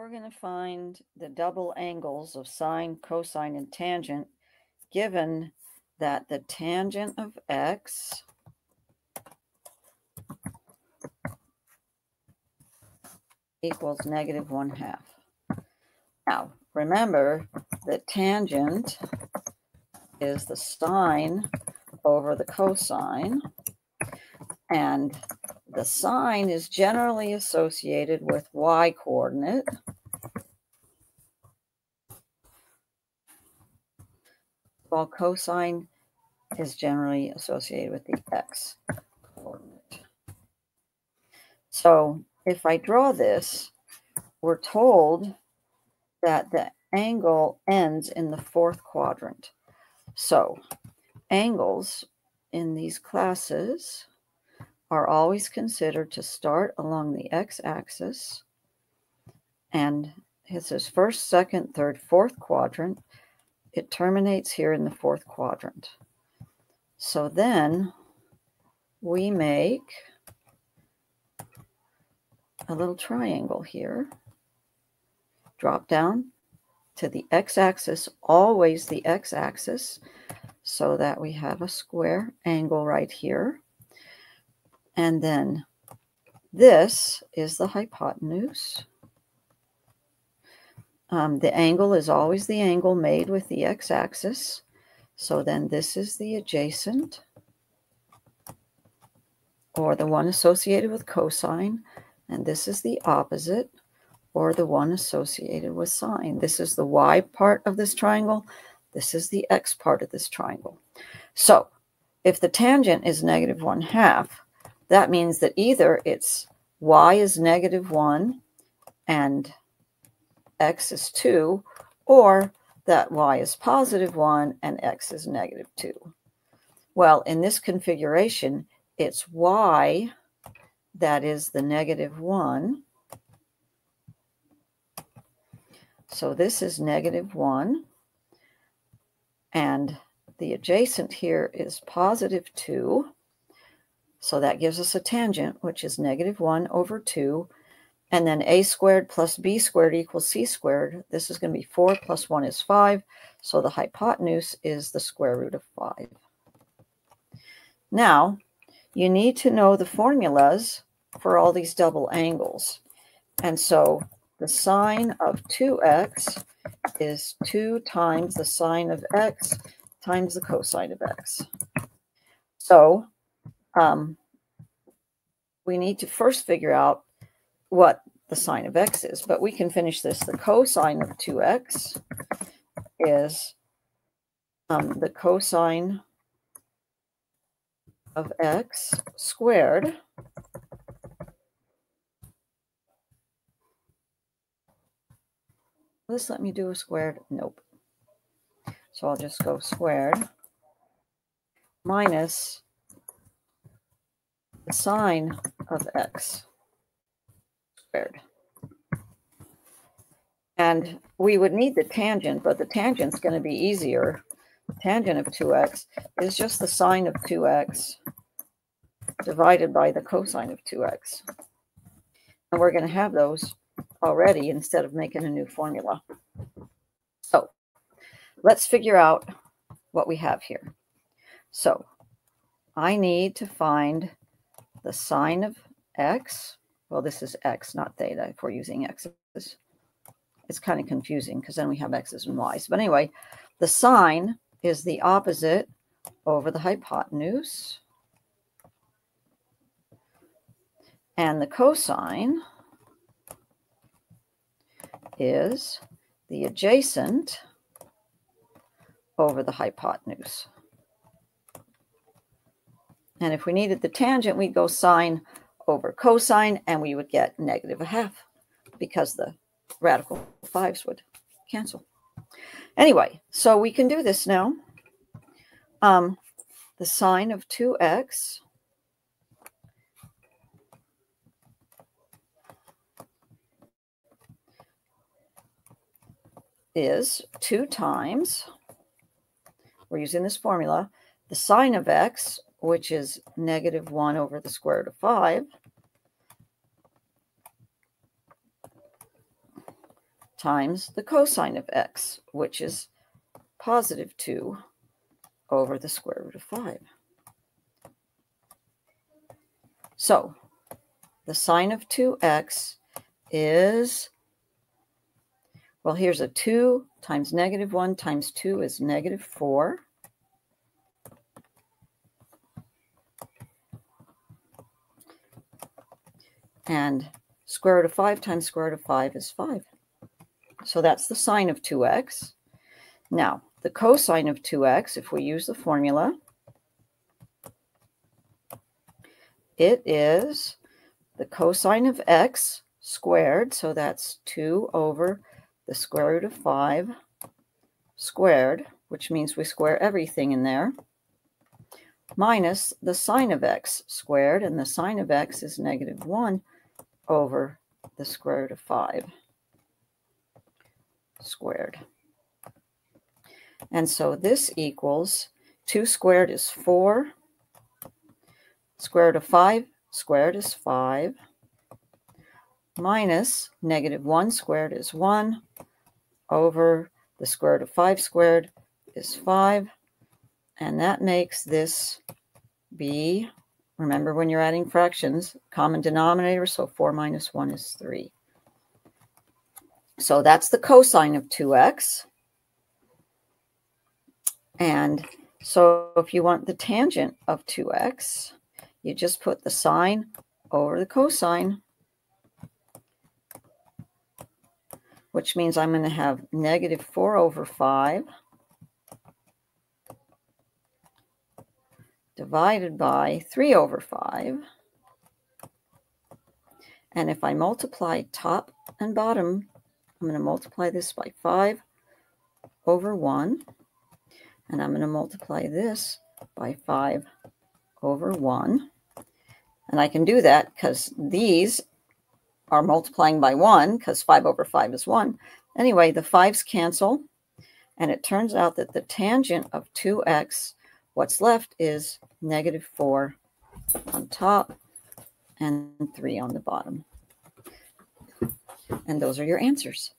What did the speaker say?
we're going to find the double angles of sine, cosine, and tangent given that the tangent of x equals negative one half. Now, remember that tangent is the sine over the cosine, and the sine is generally associated with y coordinate. While cosine is generally associated with the x coordinate. So if I draw this, we're told that the angle ends in the fourth quadrant. So angles in these classes are always considered to start along the x-axis and it says first, second, third, fourth quadrant. It terminates here in the fourth quadrant. So then we make a little triangle here. Drop down to the x-axis, always the x-axis, so that we have a square angle right here. And then this is the hypotenuse. Um, the angle is always the angle made with the x-axis. So then this is the adjacent or the one associated with cosine. And this is the opposite or the one associated with sine. This is the y part of this triangle. This is the x part of this triangle. So if the tangent is negative 1 half, that means that either it's y is negative 1 and x is 2, or that y is positive 1 and x is negative 2. Well, in this configuration, it's y that is the negative 1. So this is negative 1. And the adjacent here is positive 2. So that gives us a tangent, which is negative 1 over 2. And then a squared plus b squared equals c squared. This is going to be 4 plus 1 is 5. So the hypotenuse is the square root of 5. Now, you need to know the formulas for all these double angles. And so the sine of 2x is 2 times the sine of x times the cosine of x. So um, we need to first figure out what the sine of x is, but we can finish this. The cosine of 2x is um, the cosine of x squared this let me do a squared? Nope. So I'll just go squared minus sine of x squared. And we would need the tangent, but the tangent's going to be easier. Tangent of 2x is just the sine of 2x divided by the cosine of 2x. And we're going to have those already instead of making a new formula. So let's figure out what we have here. So I need to find the sine of x. Well, this is x, not theta, if we're using x's. It's kind of confusing because then we have x's and y's. But anyway, the sine is the opposite over the hypotenuse. And the cosine is the adjacent over the hypotenuse. And if we needed the tangent, we'd go sine over cosine, and we would get negative a half because the radical fives would cancel. Anyway, so we can do this now. Um, the sine of 2x is 2 times, we're using this formula, the sine of x, which is negative 1 over the square root of 5, times the cosine of x, which is positive 2 over the square root of 5. So the sine of 2x is, well, here's a 2 times negative 1 times 2 is negative 4. And square root of 5 times square root of 5 is 5. So that's the sine of 2x. Now, the cosine of 2x, if we use the formula, it is the cosine of x squared, so that's 2 over the square root of 5 squared, which means we square everything in there, minus the sine of x squared, and the sine of x is negative 1 over the square root of 5 squared. And so this equals 2 squared is 4, square root of 5 squared is 5, minus negative 1 squared is 1, over the square root of 5 squared is 5, and that makes this be, remember when you're adding fractions, common denominator, so 4 minus 1 is 3. So that's the cosine of 2x. And so if you want the tangent of 2x, you just put the sine over the cosine, which means I'm going to have negative 4 over 5 divided by 3 over 5. And if I multiply top and bottom I'm going to multiply this by 5 over 1. And I'm going to multiply this by 5 over 1. And I can do that because these are multiplying by 1 because 5 over 5 is 1. Anyway, the 5's cancel. And it turns out that the tangent of 2x, what's left is negative 4 on top and 3 on the bottom. And those are your answers.